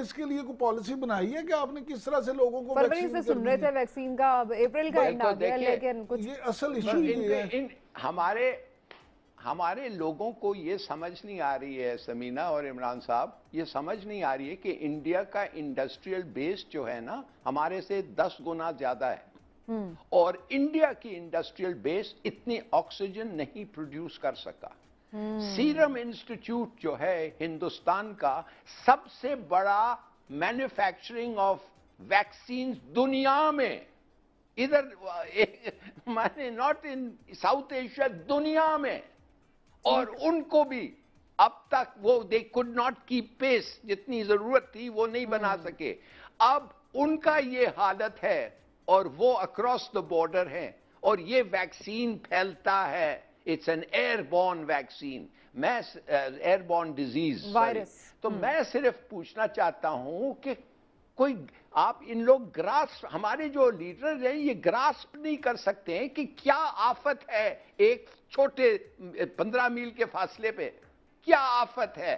इसके लिए कोई पॉलिसी बनाई है कि आपने किस तरह से लोगों को फरवरी से सुन रहे थे वैक्सीन का अब अप्रैल का एंड आ गया लेकिन कुछ ये असल इशू ये है इन हमारे हमारे लोगों को ये समझ नहीं आ रही है समीना और इमरान साहब ये समझ नहीं आ रही है कि इंडिया का इंडस्ट्रियल बेस जो है ना हमारे से दस गुना ज़्यादा है। और इंडिया की इंडस्ट्रियल बेस इतनी ऑक्सीजन नहीं प्रोड्यूस कर सका। सीरम इंस्टीट्यूट जो है हिंदुस्तान का सबसे बड़ा मैन्युफैक्चरिंग ऑफ़ वैक्सीन दुनिया में। इधर माने नॉट इन साउथ एशिया दुनिया में। और उनको भी अब तक वो they could not keep pace जितनी ज़रूरत थी वो नहीं बना सके। अब उनका ये हालत है और वो अक्रॉस द बॉर्डर है और ये वैक्सीन फैलता है। इट्स एन एयरबॉर्न वैक्सीन मैं एयरबॉर्न डिज़ीज़ वायरस। तो मैं सिर्फ़ पूछना चाहता हूँ कि कोई आप इन लोग ग्रास हमारे जो लीडर हैं ये ग्रास नहीं कर सकते हैं कि क्या आफत है एक छोटे पंद्रह मील के फासले पे? क्या आफत है?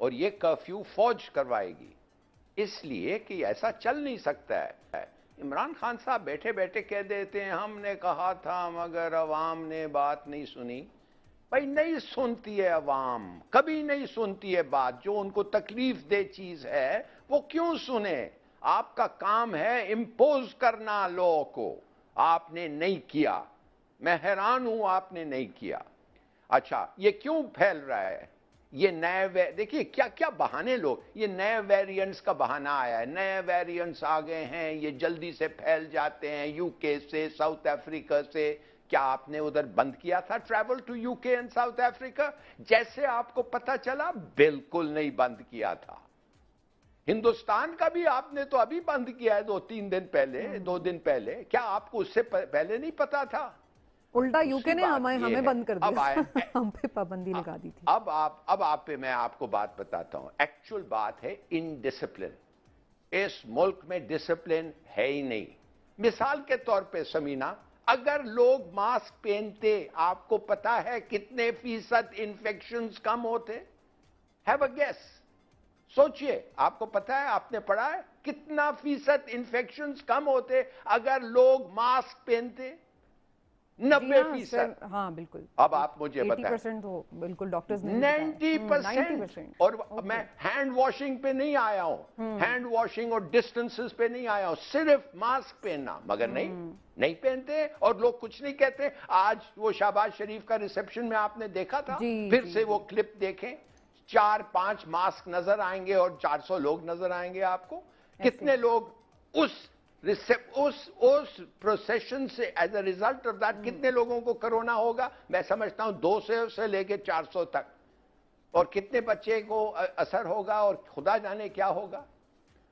और ये कर्फ्यू फौज करवाएगी। इसलिए कि ऐसा चल नहीं सकता है। इमरान खान साहब बैठे बैठे कह देते हैं, हमने कहा था, मगर अवाम ने बात नहीं सुनी। भाई, नहीं सुनती है अवाम कभी नहीं सुनती है बात। जो उनको तकलीफ़ दे चीज़ है, वो क्यों सुने? आपका काम है इम्पोज करना लॉ को। आपने नहीं किया। मैं हैरान हूँ, आपने नहीं किया। अच्छा ये क्यों फैल रहा है? ये नए देखिए क्या क्या बहाने लोग ये नए वेरिएंट्स का बहाना आया है। नए वेरिएंट्स आ गए हैं ये जल्दी से फैल जाते हैं यूके से साउथ अफ्रीका से। क्या आपने उधर बंद किया था travel to UK and South Africa जैसे आपको पता चला बिल्कुल नहीं बंद किया था। हिंदुस्तान का भी आपने तो अभी बंद किया है दो तीन दिन पहले दो दिन पहले। क्या आपको उससे पहले नहीं पता था? उल्टा यूके ने हमें हमें बंद कर दिया। आए- हम पे पाबंदी लगा दी थी। अब आप अब आप पे मैं आपको बात बताता हूँ। एक्चुअल बात है इनडिसिप्लिन इस मुल्क में डिसिप्लिन है ही नहीं। मिसाल के तौर पे समीना अगर लोग मास्क पहनते आपको पता है कितने फ़ीसद इंफेक्शन कम होते? हैव अ गेस सोचिए आपको पता है आपने पढ़ा है कितना फ़ीसद इंफेक्शन कम होते अगर लोग मास्क पहनते? नब्बे हाँ, फ़ीसद। हाँ बिल्कुल। अब आप मुझे बताएँ। परसेंट तो बिल्कुल डॉक्टर्स ने नाइन्टी परसेंट। 90% और मैं हैंड वॉशिंग पे नहीं आया हूँ। हैंड वॉशिंग और डिस्टेंसेस पे नहीं आया हूँ। सिर्फ़ मास्क पहनना मगर नहीं नहीं पहनते और लोग कुछ नहीं कहते। आज वो शाहबाज शरीफ का रिसेप्शन में आपने देखा था? जी, फिर जी, से वो क्लिप देखें। चार पाँच मास्क नज़र आएँगे और 400 लोग नज़र आएँगे आपको। कितने लोग उस उस उस प्रोसेशन से as a result of that कितने लोगों को कोरोना होगा? मैं समझता हूँ दो सौ से लेके चार सौ तक। और कितने बच्चे को असर होगा और खुदा जाने क्या होगा?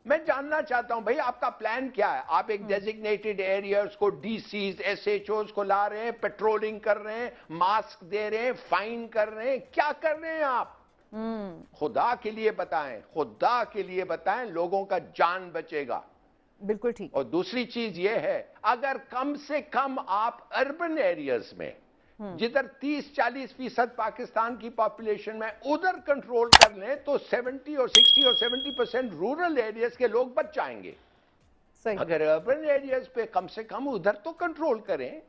मैं जानना चाहता हूँ भाई आपका प्लान क्या है? आप एक डेजिग्नेटेड एरियाज़ को डीसीज एसएचओज को ला रहे हैं पेट्रोलिंग कर रहे हैं मास्क दे रहे हैं फाइन कर रहे हैं। क्या कर रहे हैं आप? खुदा के लिए बताएँ खुदा के लिए बताएँ लोगों का जान बचेगा। बिल्कुल ठीक। और दूसरी चीज़ ये है अगर कम से कम आप अर्बन एरियाज़ में जिधर 30-40 फ़ीसद पाकिस्तान की पॉपुलेशन में उधर कंट्रोल कर लें तो 70 और 60 और 70 परसेंट रूरल एरियाज़ के लोग बच जाएँगे। सही। अगर अर्बन एरियाज़ पे कम से कम उधर तो कंट्रोल करें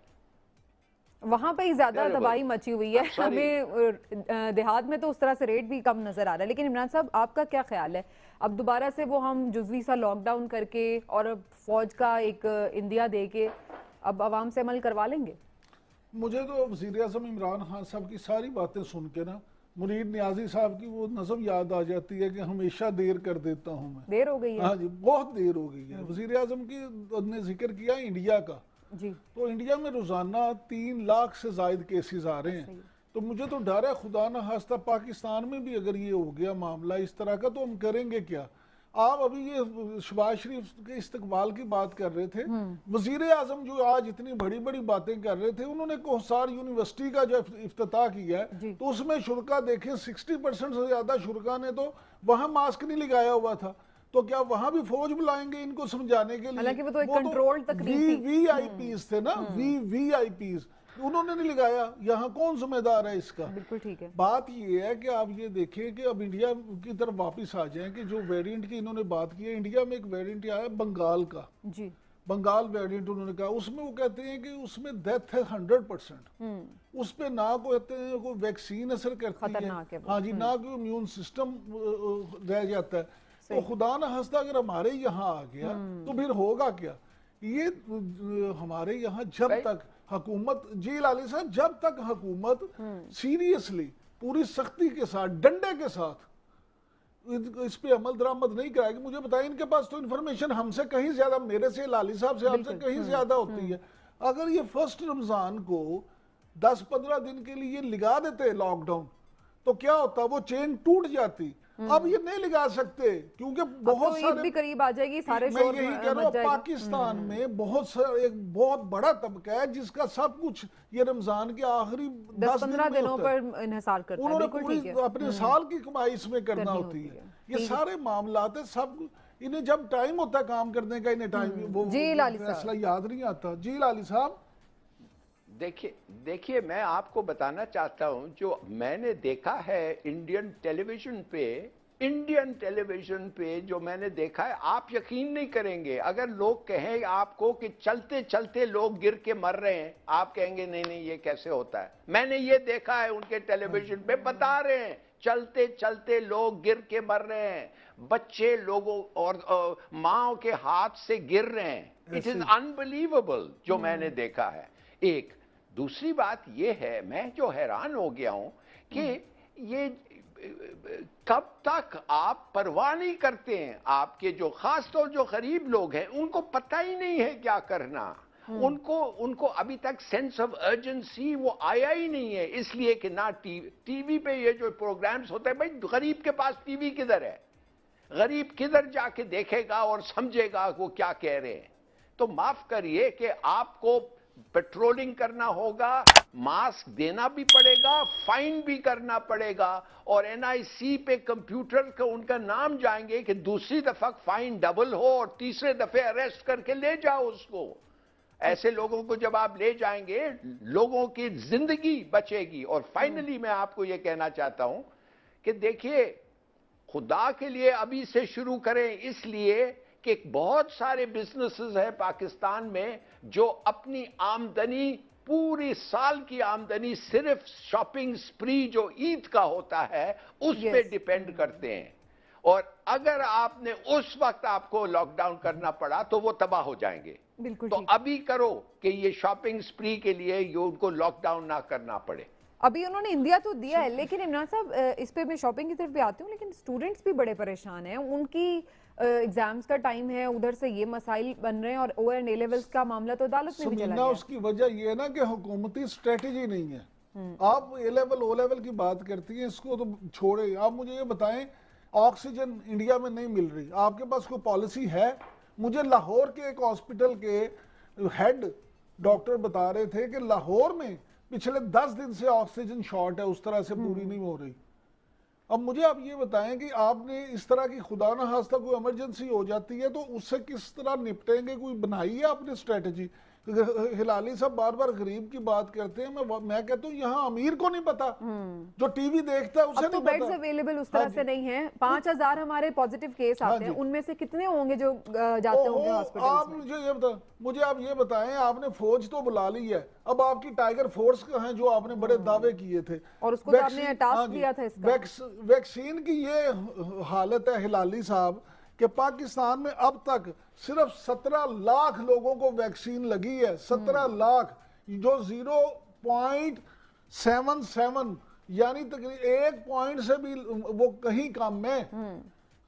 वहाँ पे ही ज़्यादा. तबाही मची हुई है। हमें देहात में तो उस तरह से रेट भी कम नज़र आ रहा है। लेकिन इमरान साहब आपका क्या ख्याल है? अब दोबारा से वो हम जुजवी सा लॉकडाउन करके और अब फौज का एक इंदिया दे के अब आवाम से अमल करवा लेंगे? मुझे तो वज़ीर अजम इमरान खान साहब की सारी बातें सुन के ना मुरीद न्याजी साहब की वो नज़म याद आ जाती है कि हमेशा देर कर देता हूँ मैं। देर हो गई है। हाँ जी बहुत देर हो गई है। वज़ीर अजम की ने ज़िक्र किया इंडिया का। जी। तो इंडिया में रोज़ाना तीन लाख से जायद केसेस आ रहे हैं। तो मुझे तो डर है खुदा न खास्ता पाकिस्तान में भी अगर ये हो गया मामला इस तरह का तो हम करेंगे क्या? आप अभी ये शबाज शरीफ के इस्तकबाल की बात कर रहे थे। वज़ीर आज़म जो आज इतनी बड़ी बड़ी बातें कर रहे थे उन्होंने कोहसार यूनिवर्सिटी का जो इफ्तः किया है तो उसमें शुरा देखें सिक्सटी परसेंट से ज़्यादा शुरा ने तो वहाँ मास्क नहीं लगाया हुआ था। तो क्या वहाँ भी फौज बुलाएँगे इनको समझाने के लिए? हालाँकि वो तो एक तकरीब थी। वी आई पीज थे ना? वी वी आई पीज उन्होंने नहीं लगाया। यहाँ कौन जिम्मेदार है इसका? बिल्कुल ठीक है। बात ये है कि आप ये देखें कि अब इंडिया की तरफ़ वापस आ जाएँ कि जो वेरिएंट की इन्होंने बात की है इंडिया में एक वेरिएंट आया है बंगाल का। जी। बंगाल वेरिएंट उन्होंने कहा। उसमें वो कहते हैं कि उसमें डेथ है हंड्रेड परसेंट हम्म। उस पर ना को कहते हैं कोई वैक्सीन असर करती है। है हाँ जी ना कोई इम्यून सिस्टम रह जाता है। तो खुदा न हंसता अगर हमारे यहाँ आ गया तो फिर होगा क्या? ये हमारे यहाँ जब तक हुकूमत जी लाली साहब जब तक हुकूमत सीरियसली पूरी सख्ती के साथ डंडे के साथ इस पे अमल दरामद नहीं कराएगी मुझे बताएँ इनके पास तो इन्फॉर्मेशन हमसे कहीं ज़्यादा मेरे से लाली साहब से हमसे कहीं ज़्यादा होती है। अगर ये फ़र्स्ट रमज़ान को 10-15 दिन के लिए लगा देते लॉकडाउन तो क्या होता? वो चेन टूट जाती। अब ये नहीं लगा सकते क्योंकि बहुत तो सारे भी करीब आ जाएगी सारे मैं यही कह रहा हूँ पाकिस्तान में बहुत सा एक बहुत बड़ा तबका है जिसका सब कुछ ये रमज़ान के आखिरी दस पंद्रह दिन दिनों पर इन्हिसार करता उन्होंने पूरी अपने साल की कमाई इसमें करना होती है। ये सारे मामलात है सब इन्हें जब टाइम होता है काम करने का इन्हें टाइम वो। फैसला याद नहीं आता। जी लाली साहब? देखिए देखिए मैं आपको बताना चाहता हूँ जो मैंने देखा है इंडियन टेलीविज़न पे इंडियन टेलीविज़न पे जो मैंने देखा है आप यकीन नहीं करेंगे। अगर लोग कहें आपको कि चलते चलते लोग गिर के मर रहे हैं आप कहेंगे नहीं नहीं ये कैसे होता है? मैंने ये देखा है उनके टेलीविज़न पे बता रहे हैं चलते चलते लोग गिर के मर रहे हैं। बच्चे लोगों और माओ के हाथ से गिर रहे हैं। इट इज़ अनबिलीवेबल जो मैंने देखा है। एक दूसरी बात यह है मैं जो हैरान हो गया हूँ कि ये कब तक आप परवाह नहीं करते हैं? आपके जो खास तौर जो गरीब लोग हैं उनको पता ही नहीं है क्या करना। उनको उनको अभी तक सेंस ऑफ़ अर्जेंसी वो आया ही नहीं है इसलिए कि ना टीवी टीवी पे ये जो प्रोग्राम्स होते हैं भाई गरीब के पास टीवी किधर है? गरीब किधर जाके देखेगा और समझेगा वो क्या कह रहे हैं? तो माफ़ करिए कि आपको पेट्रोलिंग करना होगा, मास्क देना भी पड़ेगा, फाइन भी करना पड़ेगा, और एनआईसी पे कंप्यूटर का उनका नाम जाएँगे कि दूसरी दफ़ा फाइन डबल हो और तीसरे दफे अरेस्ट करके ले जाओ उसको। ऐसे लोगों को जब आप ले जाएँगे, लोगों की ज़िंदगी बचेगी। और फाइनली मैं आपको यह कहना चाहता हूँ कि देखिए, खुदा के लिए अभी से शुरू करें, इसलिए कि बहुत सारे बिजनेसेस हैं पाकिस्तान में जो अपनी आमदनी पूरी साल की आमदनी सिर्फ़ शॉपिंग स्प्री जो ईद का होता है उस पे डिपेंड करते हैं। और अगर आपने उस वक्त आपको लॉकडाउन करना पड़ा तो वो तबाह हो जाएँगे। बिल्कुल तो अभी करो कि ये शॉपिंग स्प्री के लिए ये उनको लॉकडाउन ना करना पड़े। अभी उन्होंने इंडिया तो दिया है लेकिन इमरान साहब इस पे मैं शॉपिंग की तरफ़ भी आती हूँ लेकिन स्टूडेंट्स भी बड़े परेशान हैं। उनकी एग्ज़ाम्स का टाइम है उधर से ये मसाइल बन रहे हैं और ओ एंड ए लेवल्स का मामला तो अदालत में भी चला गया। उसकी वजह ये है ना कि हुकूमती स्ट्रेटेजी नहीं है। आप ए लेवल ओ लेवल की बात करती हैं इसको तो छोड़े। आप मुझे ये बताएँ ऑक्सीजन इंडिया में नहीं मिल रही। आपके पास कोई पॉलिसी है? मुझे लाहौर के एक हॉस्पिटल के हेड डॉक्टर बता रहे थे कि लाहौर में पिछले दस दिन से ऑक्सीजन शॉर्ट है उस तरह से पूरी नहीं हो रही। अब मुझे आप ये बताएँ कि आपने इस तरह की खुदा ना हास्ता कोई इमरजेंसी हो जाती है तो उससे किस तरह निपटेंगे? कोई बनाई है आपने स्ट्रेटजी हिलाली साहब बार बार गरीब की बात करते हैं। मैं मैं कहता हूँ यहाँ अमीर को नहीं पता। जो टीवी देखता है उसे तो नहीं पता। अवेलेबल उस हाँ तरह जी। से नहीं है। पाँच हज़ार हमारे पॉजिटिव केस हाँ आते हैं। उनमें से कितने होंगे जो जाते होंगे हॉस्पिटल आप मुझे ये बता मुझे आप ये बताएँ आपने फौज तो बुला ली है। अब आपकी टाइगर फोर्स का है जो आपने बड़े दावे किए थे? और उसको तो आपने टास्क हाँ दिया था इसका। वैक्सीन की ये हालत है हिलाली साहब। कि पाकिस्तान में अब तक सिर्फ़ 17 लाख लोगों को वैक्सीन लगी है 17 लाख जो ज़ीरो पॉइंट सेवन सेवन यानी तकरीबन एक पॉइंट से भी वो कहीं कम में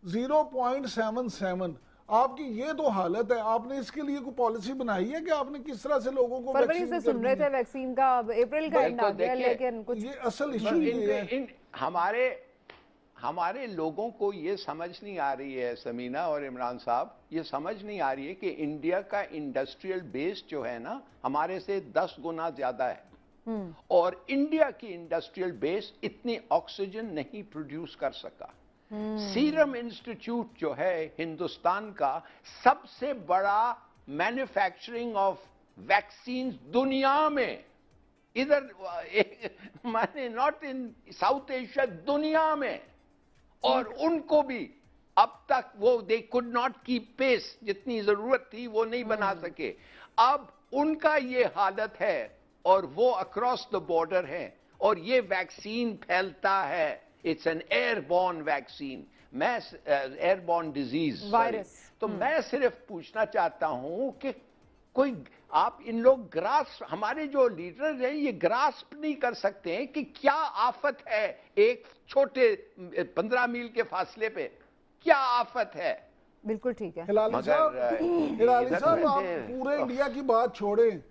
ज़ीरो पॉइंट सेवन सेवन। आपकी ये तो हालत है। आपने इसके लिए कोई पॉलिसी बनाई है कि आपने किस तरह से लोगों को फरवरी वैक्सीन से सुन रहे थे वैक्सीन का अप्रैल का एंड आ गया लेकिन कुछ ये असल इशू ये है। इन हमारे हमारे लोगों को ये समझ नहीं आ रही है समीना और इमरान साहब ये समझ नहीं आ रही है कि इंडिया का इंडस्ट्रियल बेस जो है ना हमारे से दस गुना ज़्यादा है। और इंडिया की इंडस्ट्रियल बेस इतनी ऑक्सीजन नहीं प्रोड्यूस कर सका। सीरम इंस्टीट्यूट जो है हिंदुस्तान का सबसे बड़ा मैन्युफैक्चरिंग ऑफ़ वैक्सीन दुनिया में इधर माने नॉट इन साउथ एशिया दुनिया में। और उनको भी अब तक वो they could not keep pace जितनी ज़रूरत थी वो नहीं बना सके। अब उनका ये हालत है और वो अक्रॉस द बॉर्डर है और ये वैक्सीन फैलता है। इट्स एन एयरबॉर्न वैक्सीन मैं एयरबॉर्न डिज़ीज़ वायरस। तो मैं सिर्फ़ पूछना चाहता हूँ कि कोई आप इन लोग ग्रास हमारे जो लीडर हैं ये ग्रास्प नहीं कर सकते हैं कि क्या आफत है एक छोटे पंद्रह मील के फासले पे। क्या आफत है? बिल्कुल ठीक है। हिलाली साहब हिलाली साहब आप पूरे इंडिया की बात छोड़ें।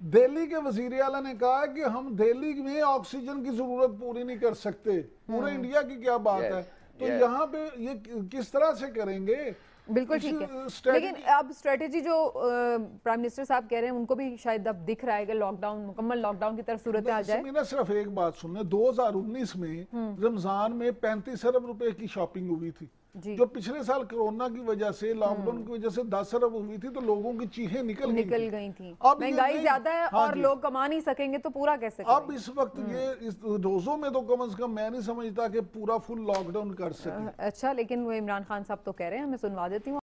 दिल्ली के वज़ीर आला ने कहा है कि हम दिल्ली में ऑक्सीजन की ज़रूरत पूरी नहीं कर सकते। पूरे इंडिया की क्या बात है? तो यहाँ पे ये किस तरह से करेंगे? बिल्कुल ठीक है। लेकिन अब स्ट्रेटेजी जो प्राइम मिनिस्टर साहब कह रहे हैं उनको भी शायद अब दिख रहा है कि लॉकडाउन मुकम्मल लॉकडाउन की तरफ़ सूरत आ जाए। मैंने सिर्फ़ एक बात सुनने 2019 में हम्म। रमज़ान में 35 अरब रुपए की शॉपिंग हुई थी। जी। पिछले साल कोरोना की वजह से लॉकडाउन की वजह से 10 अरब हुई थी तो लोगों की चीहे निकल गई निकल। गई थी। अब महँगाई ज़्यादा है हाँ और लोग कमा नहीं सकेंगे तो पूरा कैसे अब इस वक्त ये इस रोजों में तो कम अज कम मैं नहीं समझता कि पूरा फुल लॉकडाउन कर सके। अच्छा लेकिन वो इमरान खान साहब तो कह रहे हैं मैं सुनवा देती हूँ।